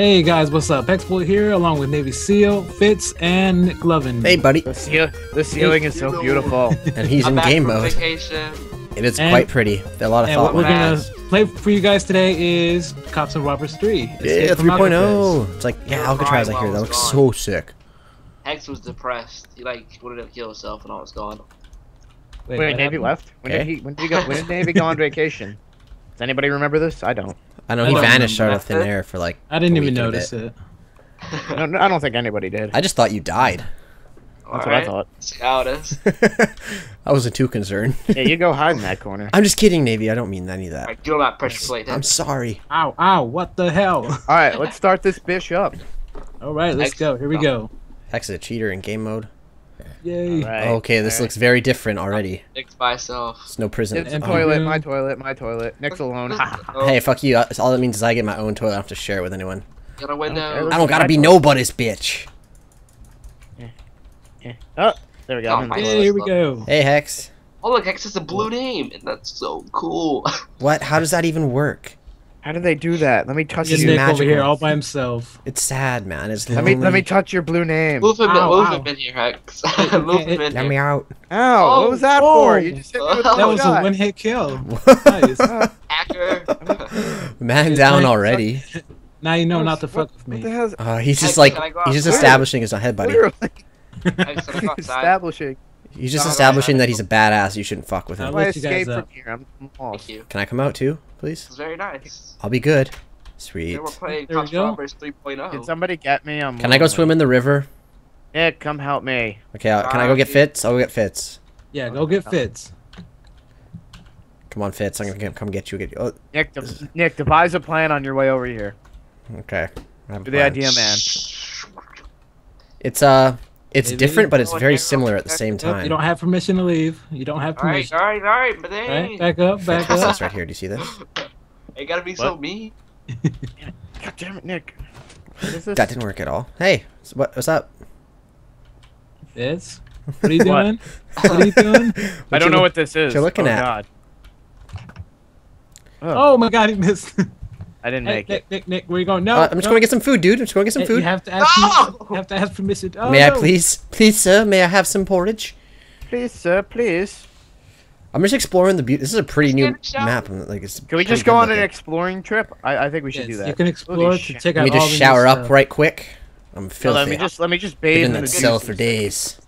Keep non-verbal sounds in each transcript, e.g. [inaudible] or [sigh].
Hey guys, what's up? Hexbull here, along with Navy SEAL, Fitz, and Nick Lovin. Hey, buddy. The, ceil- the ceiling is so beautiful. And he's I'm in game mode. Vacation. It is And- quite pretty. A lot of And thought. what we're gonna play for you guys today is Cops and Robbers 3. Yeah, Escape from 3.0. It's like, yeah, You're Alcatraz, I hear. That looks it's so sick. Hex was depressed. He like wanted to kill himself and all was gone. Wait, Wait, Navy happened? left? When Okay. did eh? he? When did he go? When did Navy go on [laughs] vacation? Does anybody remember this? I don't. I know I he vanished out of thin air for like. I didn't a even week and a notice it. [laughs] I don't, I don't think anybody did. I just thought you died. That's what I thought. See how it is. [laughs] I wasn't too concerned. [laughs] Yeah, you go hide in that corner. I'm just kidding, Navy. I don't mean any of that. Alright, do not pressure plate. I'm sorry. Ow, ow, what the hell? All right, let's start this bitch up. All right, let's go. Here we oh. go. Hex is a cheater in game mode. Yay. All right. okay, this all right. looks very different already. Nick's by himself. It's no prison. It's And a Oh. toilet, my toilet, my toilet. Nick's alone. [laughs] Hey, fuck you. That's All that means is I get my own toilet. I don't have to share it with anyone. got a window. Okay, I don't gotta be nobody's bitch. Yeah. Oh, there we go. Oh, I'm in my the- Hey, here we go. Hey, Hex. Oh look, Hex has a blue name, and that's so cool. [laughs] What? How does that even work? How did they do that? Let me touch Just He's you. Nick over here all by himself. It's sad, man. It's Let me let me touch your blue name. move him, in, Ow, move ow. him in here, Hex. move him in Let me out. Ow! Oh, what was that oh. for? You just hit me with That That a was a one hit kill. [laughs] nice. Hacker. [laughs] Man down already. [laughs] Now you know What- not to what- fuck with What me. the hell's Uh, he's just Hex, like can I go he's just establishing his own head, buddy. literally Hex, can I go outside? establishing? He's just No, no, establishing that he's a badass. You shouldn't fuck with I'll him. let I you guys escape from here. I'm Thank lost. you. Can I come out too, please? This is very nice. I'll be good. Sweet. Here we're playing There we Cops go. Robbers oh. 3.0. Can somebody get me? I'm Can I go lonely. swim in the river? Nick, come help me. Okay, uh, can I go get Fitz? I'll go get Fitz. Yeah, go get Fitz. Come on, Fitz. I'm gonna come get you. Get you. Oh, Nick, de- Nick, devise a plan on your way over here. okay. I have a the plan. idea man. It's uh, it's Maybe. different, but it's Oh, very similar at the same time. you don't have permission to leave. You don't have permission. alright, alright, but Right, back up, back up. this right here? Do you see this? [laughs] you gotta be so What? mean. [laughs] God damn it, Nick. What is this? That didn't work at all. Hey, what, what's up? Fitz, what are you [laughs] doing? What are you doing? I don't know what this is. you're looking oh, at? God. Oh my god, he missed. I didn't Hey, make it. Nick, Nick, Nick, where you going? No, Uh, I'm just no. going to get some food, dude. I'm just going to get some Hey, food. You have to ask. No! permission- You have to ask permission. Oh, May I please, please, sir? May I have some porridge? Please, sir, please. I'm just exploring the beauty. This is a pretty new Get a shower. map. I'm Like, it's Can we just go good on an exploring trip? I, I think we should Yes, do that. You can explore to shit. check out Let me just shower up stuff. right quick. I'm So filthy. let me just let me just Been bathe in in that the cell for days.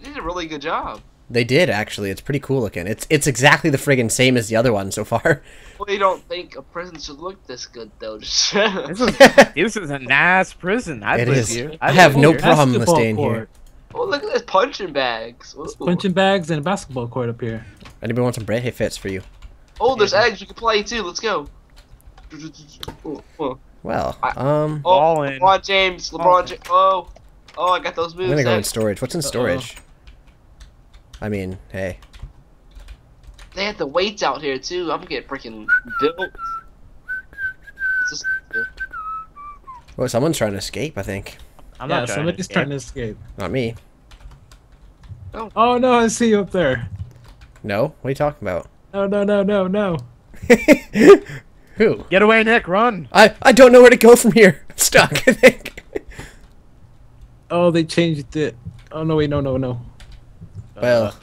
You did a really good job. They did actually. It's pretty cool looking. It's it's exactly the friggin' same as the other one so far. [laughs] Well, you don't think a prison should look this good, though. [laughs] This is, [laughs] this is a nice prison. I'd It here. I I'd have no here. problem Basketball staying here. court. oh, look at this punching bags. Punching bags and a basketball court up here. Anybody want some bread? Hey, Fitz for you. Oh, there's eggs. You can play too. Let's go. Oh, oh. Well, I- um, Oh, in. LeBron James. LeBron James. Oh, oh, I got those I'm moves. gonna go in storage. What's in Uh-oh. storage? I mean, hey, They had the weights out here too. I'm getting freaking built. What's this? well, oh, someone's trying to escape. I think I'm yeah, not trying somebody's to trying to escape. not me. Oh. oh no, I see you up there. No, what are you talking about? No, no, no, no, no. [laughs] Who? Get away, Nick! Run! I I don't know where to go from here. [laughs] I'm stuck. I think. Oh, they changed it. Oh no, wait, no, no, no. Well,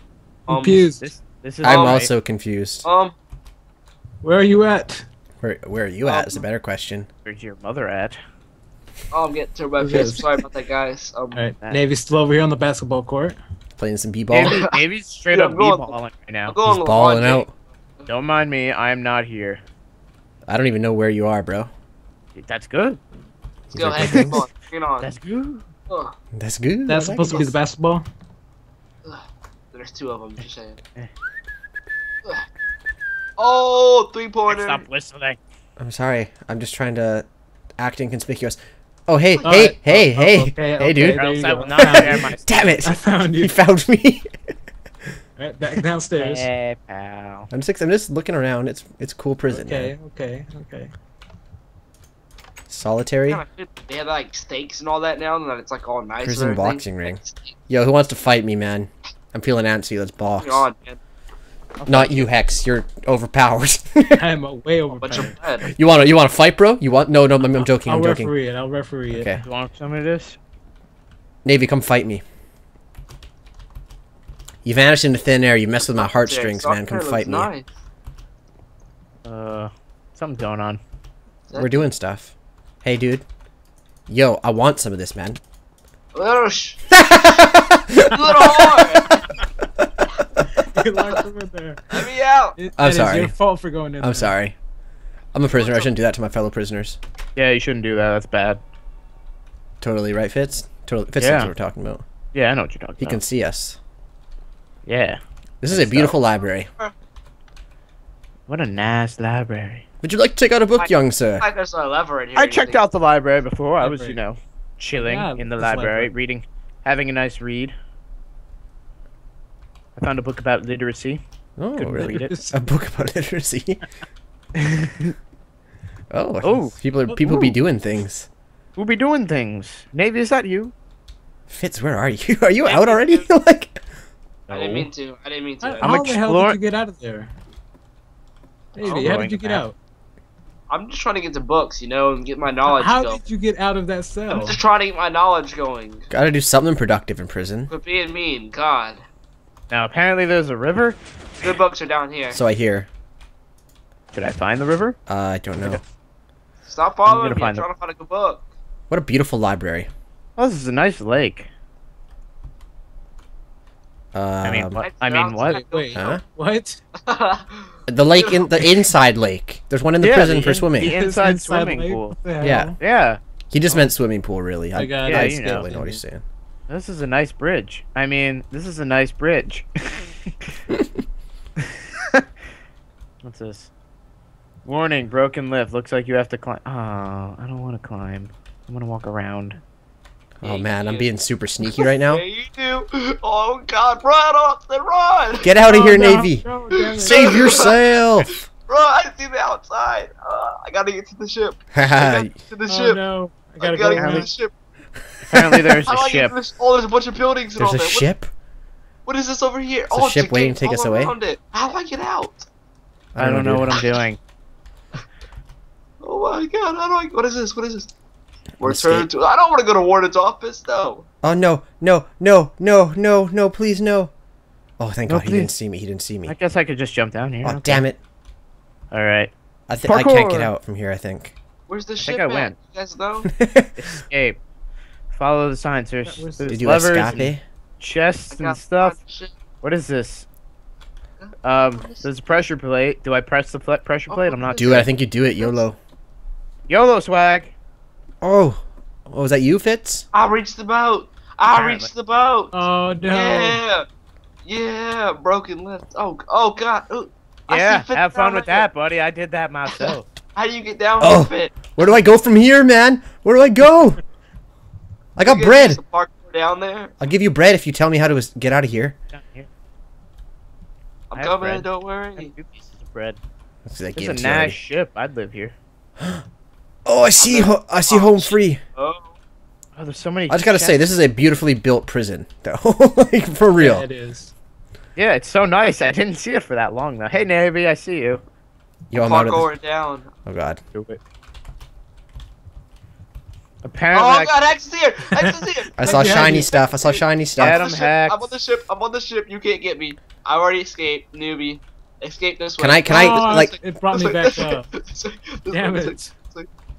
Um, Confused. This this is I'm um, also confused. Um, Where are you at? Where where are you at? Is a better question. Where's your mother at? oh, I'm getting to my Who face. is? Sorry about that, guys. Um, All right, Navy's still over here on the basketball court. Playing some b-ball. Maybe, maybe [laughs] straight Yeah, up I'm b-balling right now. He's balling out. Don't mind me. I'm not here. I don't even know where you are, bro. That's good. Let's go These are ahead. good Come on. Bring it on. That's good. That's good. That's supposed to be the basketball. There's two of them. Just saying. Eh. Oh, three pointer. Stop whistling. I'm sorry. I'm just trying to act inconspicuous. Oh hey All hey right. hey Oh, hey okay, hey okay, dude. there Or else you I go. will not share my [laughs] Damn it! I found He found me. [laughs] Right, back downstairs. Hey, pal. I'm just I'm just looking around. It's it's cool prison. Okay, man. okay, okay. Solitary. They have like stakes and all that now, and it's like all nice. Prison boxing ring. Yo, who wants to fight me, man? I'm feeling antsy. Let's box. Bring it on, man. Not you, Hex. You're overpowered. [laughs] [laughs] I am way A bunch overpowered. of bread. you want to you want to fight, bro? You want? No, no. I'm, I'm joking. I'll I'm joking. referee it. I'll referee it. Okay, You want some of this? Navy, come fight me. You vanished into thin air. You messed with my heartstrings, Soft man. Come fight me. nice. Uh, something's going on. We're doing stuff. Hey, dude. Yo, I want some of this, man. Little sh- little whore. You locked him in there. Let me out. It, I'm that is sorry. your fault for going in I'm there. sorry. I'm a prisoner. I shouldn't do that to my fellow prisoners. Yeah, you shouldn't do that. That's bad. Totally right, Fitz. Totally. Fitz Yeah. knows what we're talking about. Yeah, I know what you're talking He about. can see us. Yeah. This is a beautiful library. What a nice library. Would you like to take out a book, young sir? Like there's a lever in here. I checked think- out the library before. I was, you know, chilling Yeah, in the library, library. reading, having a nice read. I found a book about literacy. Oh, Couldn't really? read it. [laughs] A book about literacy. [laughs] oh, Oh. people are people be doing things. We'll be doing things. Navy, is that you? Fitz, where are you? [laughs] Are you out already? like, I didn't mean to. I didn't mean to. How, I'm how the hell did you get out of there? Maybe, how did you get map. out? I'm just trying to get to books, you know, and get my knowledge How going. did you get out of that cell? I'm just trying to get my knowledge going. gotta do something productive in prison. Quit being mean, God. Now, apparently there's a river. Good books are down here. So I hear. Should I find the river? Uh, I don't know. Stop following gonna me. I'm find trying to find a good book. What a beautiful library. Oh, this is a nice lake. Um, I mean, what? I mean, what? Wait, Huh? [laughs] what? the lake in the inside lake. There's one in the Yeah, prison the for swimming. the inside swimming lake? pool. What the hell? Yeah. Yeah, He just meant swimming pool, really. I, I got Yeah, I you don't know. know what he's saying. This is a nice bridge. I mean, this is a nice bridge. [laughs] What's this? Warning, broken lift. Looks like you have to climb. Oh, I don't want to climb. I'm gonna walk around. Oh Yeah, man, I'm do. being super sneaky right now. [laughs] Yeah, you do. Oh God, run off the run. Get out of Oh, here, no, Navy. no, damn. Save [laughs] yourself. Run! I see the outside. Uh, I gotta get to the ship. I gotta get to the Oh ship. no. I I gotta, gotta go get to the ship. Apparently, [laughs] oh, there's How do a I get ship. to this? Oh, there's a bunch of buildings and There's all a that. What- ship. what is this over here? There's a oh, ship it's waiting to take us all away? around It. How do I get out? I don't know what I'm doing. [laughs] Oh my God! How do I? What is this? What is this? Escape. Return to. I don't want to go to Warden's office. No. Oh no, no, no, no, no, no, please no. Oh, thank No, God he didn't see me. He didn't see me. I guess I could just jump down here. Oh damn it! All right. I think I can't get out from here. I think. Where's the think ship I at? went. You guys know? [laughs] Escape. Follow the signs. There's, there's Did you levers escape? and chests and stuff. What is this? Um, there's a pressure plate. Do I press the pressure plate? I'm not Do it. I think you do it, YOLO. YOLO swag. Oh, oh, was that you, Fitz? I reached the boat. I Apparently. reached the boat. Oh no. Yeah. Yeah. Broken lift. Oh. Oh God. Ooh. Yeah, have fun down with there. that, buddy. I did that myself. [laughs] How do you get down Oh. here, Fit? Where do I go from here, man? Where do I go? I got You guys bread. use down there. I'll give you bread if you tell me how to get out of here. Down here. I'm coming. bread. Don't I worry. have two pieces of bread. That's that It's a nice already. ship. I'd live here. [gasps] Oh, I see. Ho- I see home free. Oh. Oh, there's so many. I just gotta say, this is a beautifully built prison, though. [laughs] like for Yeah, real. it is. Yeah, it's so nice. I didn't see it for that long though. Hey, Navy, I see you. Yo, I'm out of this. Down. Oh god. Do it. Oh Apparently, I- God, Hex is here. Hex here. [laughs] I saw Yeah, shiny you- stuff. I saw shiny stuff. him. I'm on the ship. hacked. I'm on the ship. I'm on the ship. You can't get me. I already escaped, newbie. Escape this way. Can I? Can I? Oh, Like, it brought me back up. this way, this Damn it.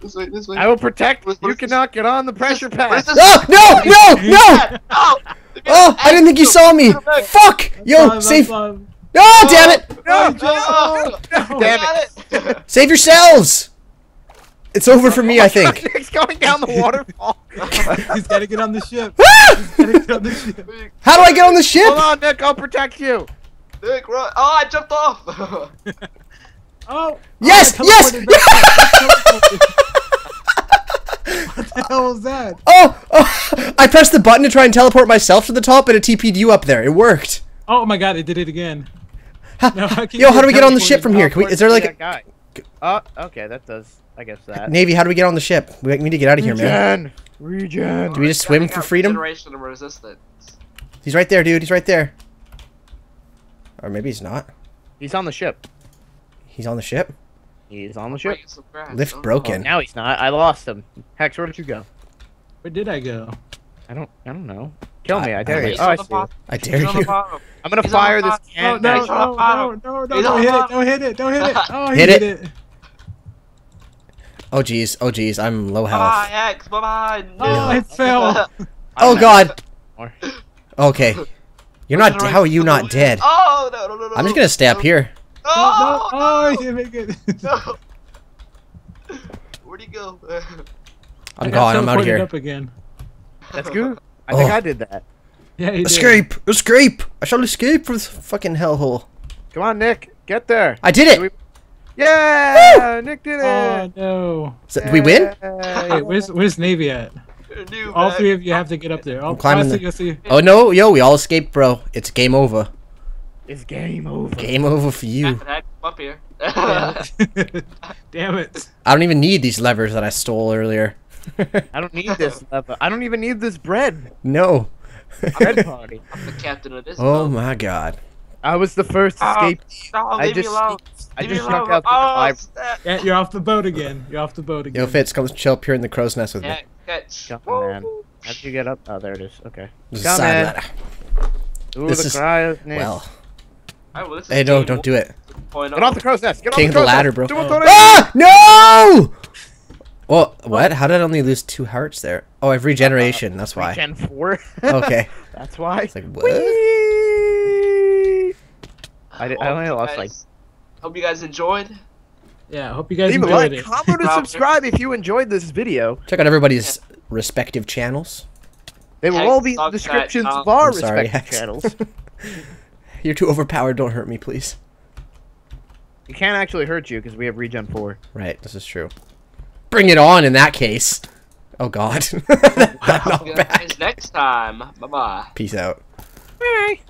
This way, this way. I will protect. What- what You is this? cannot get on the pressure What is ah, pass. [laughs] oh no, no, no! Oh! Oh, I didn't think you saw me. Fuck! Yo, Love, save! love, Oh, damn it! No, Oh, no, Damn damn it! Save yourselves! It's over for me, I think. [laughs] It's going down the waterfall. [laughs] He's gotta get on the ship. He's gotta get on the ship. How do I get on the ship? Hold on, Nick. I'll protect you. Nick, run! Oh, I jumped off. [laughs] Oh, oh! Yes, oh, yes! what the hell was that? Oh, oh! I pressed the button to try and teleport myself to the top, and it TP'd you up there. It worked. Oh my god, it did it again. Ha- No, I can Yo, how do we get on the ship from here? Can we, is there like a that guy? Oh, okay. That does. I guess that. Navy? How do we get on the ship? We need to get out of here, man. Regen. Regen. Do we just swim for freedom? Generation of resistance. He's right there, dude. He's right there. Or maybe he's not. He's on the ship. He's on the ship. He's on the ship. Breaking some grass. Lift Oh. broken. Now he's not. I lost him. Hex, where did you go? Where did I go? I don't. I don't know. Kill me. I- I dare I you. Oh, I see. I dare you. I'm gonna He's fire this bottom. No, can. no, He's on no, the bottom. no, no, no, He's don't on hit the it, don't hit it, don't hit it. Oh, he Hit hit it. it. Oh jeez. Oh jeez. I'm low health. bye, Hex. Bye bye. Oh, it fell. [laughs] Oh god. Okay. You're not. How are you not oh, dead? Oh no no no no. I'm just gonna stay up here. No, no, Oh, oh, he didn't make it. no. [laughs] Where'd he go? I'm gone. I'm out of here. Up again. That's good. I think Oh. I did that. Yeah, he did. Escape! Escape! I shall escape from this fucking hellhole. Come on, Nick. Get there. I did it! Yeah, Nick did oh, it. Oh no! So, did we win? Hey, where's where's Navy at? New All back. three of you have to get up there. All I'm climbing the- see, Oh no, yo, we all escaped, bro. It's game over. It's game over. Game over for you. Up here. Damn [laughs] it. Damn it. I don't even need these levers that I stole earlier. [laughs] I don't need this. lever. I don't even need this bread. no. Bread party. I'm the captain of this. oh boat. my god. I was the first Oh, escape. No, I just me alone. I Leave me just snuck alone. out to the Oh, Yeah, you're off the boat again. You're off the boat again. Yo, Fitz, come chill up here in the crow's nest with me. Yeah, catch. Come on, man. How did you get up? Oh, there it is. Okay. There's Come side in. Ooh, This the is- cry of Nick. Well, Alright, well, hey, no, game don't do it. Get off the crow's nest. Get King off the the crow's ladder, nest. bro. Do it, do. Ah! No! Well, what? How did I only lose two hearts there? Oh, I have regeneration. That's why. Gen 4. [laughs] Okay. That's why. It's like, what? Whee! I, did, I only you lost like. Hope you guys enjoyed. Yeah, I hope you guys Leave a like, it. comment, and subscribe if you enjoyed this video. Check out everybody's respective channels. They will Hex, all be in the Subchat, descriptions um, of our sorry, respective Hex. channels. [laughs] You're too overpowered. Don't hurt me, please. It can't actually hurt you because we have regen 4. Right, this is true. Bring it on in that case. Oh god. I'll Not see you guys next time. Bye bye. Peace out. Bye.